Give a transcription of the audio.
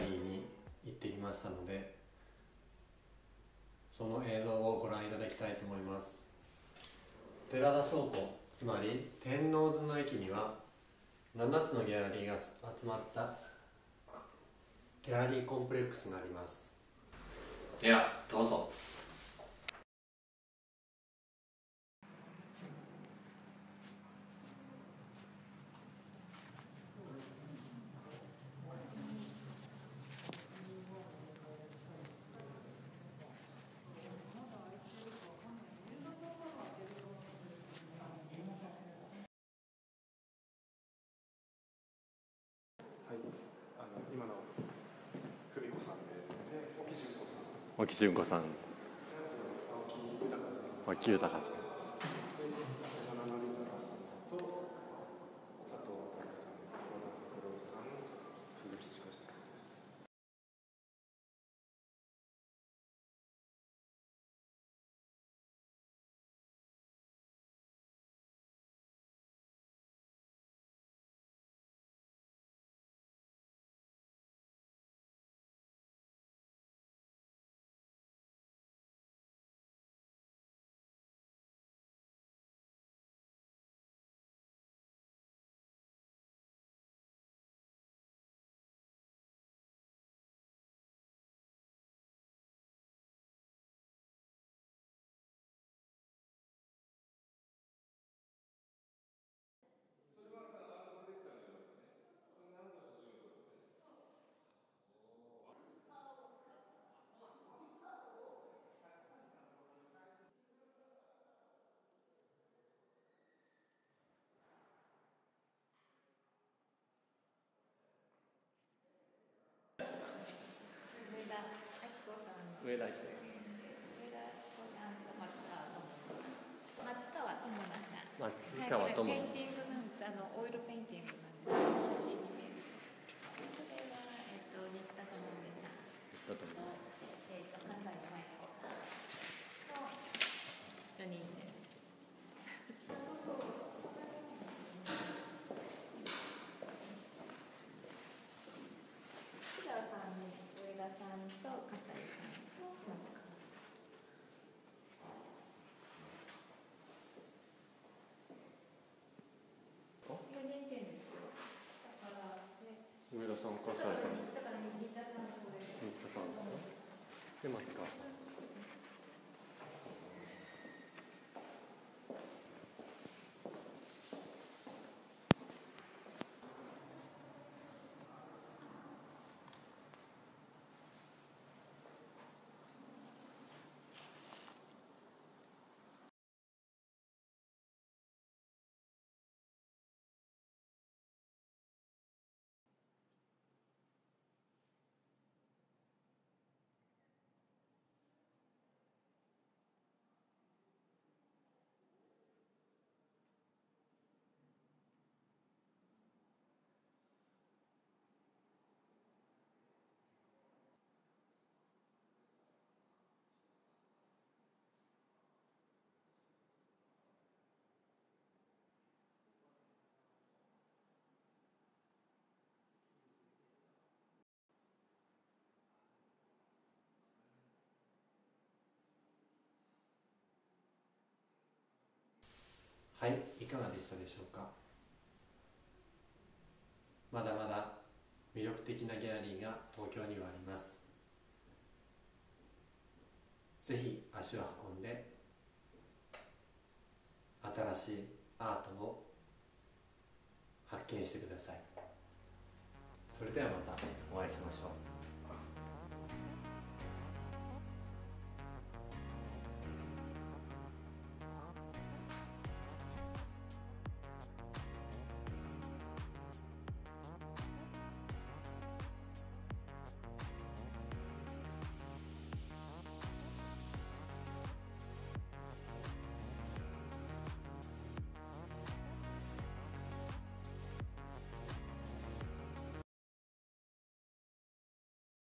リーに行ってきましたのでその映像をご覧いただきたいと思います。寺田倉庫つまり天王洲の駅には7つのギャラリーが集まったギャラリーコンプレックスがあります。ではどうぞはい、あの今の久美子さんで、沖純子さん、沖純子さん、青木豊さん、沖豊さん、山中豊さんと佐藤渡さん、桑田拓郎さん、鈴木千佳さんです。上田明子さんの上田明子さん上田子さんと松川智奈ちゃん。松川智はい、これ奈ペインティングなんです。あのオイルペインティングなんです。写真に見えるこれは、えっと、新田智美さんだと思います。えっと、笠井舞子さんと4人でです木田さん上田さんと笠井さんと松川さん4人でですよだからね上田さん、笠井さん、だから新田さんとこれ新田さん、で松川さん。はいいかがでしたでしょうか？まだまだ魅力的なギャラリーが東京にはあります。ぜひ足を運んで新しいアートを発見してください。それではまたお会いしましょう。